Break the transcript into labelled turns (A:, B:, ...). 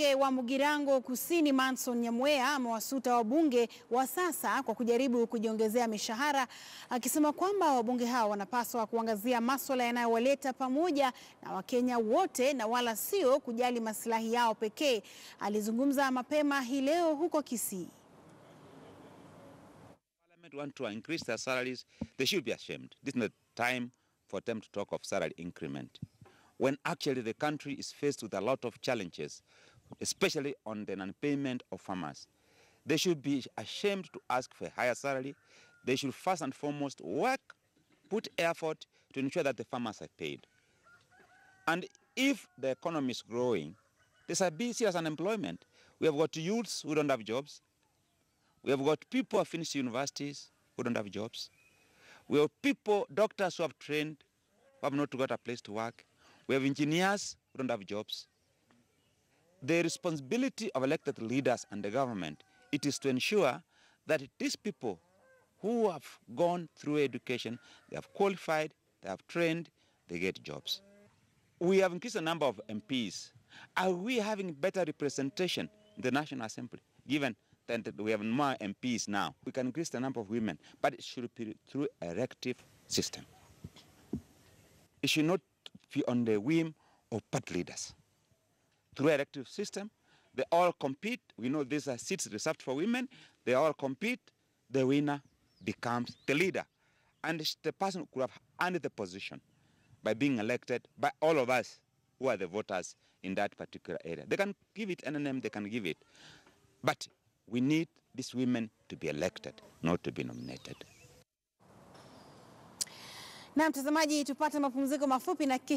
A: Mbunge wa Mugirango Kusini Manson Nyamweya amewasuta wabunge wa sasa kwa kujaribu kujiongezea mishahara, akisema kwamba wabunge hao wanapaswa kuangazia masuala yanayowaleta pamoja na Wakenya wote na wala sio kujali maslahi yao pekee. Alizungumza mapema hii leo huko Kisii.
B: Parliament want to increase their salaries, they should be ashamed. This is not time for them to talk of salary increment. When actually the country is faced with a lot of challenges, especially on the non-payment of farmers. They should be ashamed to ask for a higher salary. They should first and foremost work, put effort to ensure that the farmers are paid. And if the economy is growing, there's a big serious unemployment. We have got youths who don't have jobs. We have got people who have finished universities who don't have jobs. We have people, doctors who have trained, who have not got a place to work. We have engineers who don't have jobs. The responsibility of elected leaders and the government, it is to ensure that these people who have gone through education, they have qualified, they have trained, they get jobs. We have increased the number of MPs. Are we having better representation in the National Assembly, given that we have more MPs now? We can increase the number of women, but it should be through a elective system. It should not be on the whim of party leaders. Through elective system, they all compete. We know these are seats reserved for women. They all compete. The winner becomes the leader. And the person could have earned the position by being elected by all of us who are the voters in that particular area. They can give it any name they can give it. But we need these women to be elected, not to be nominated.
A: Na mtazamaji, tupate mapumziko mafupi na kisha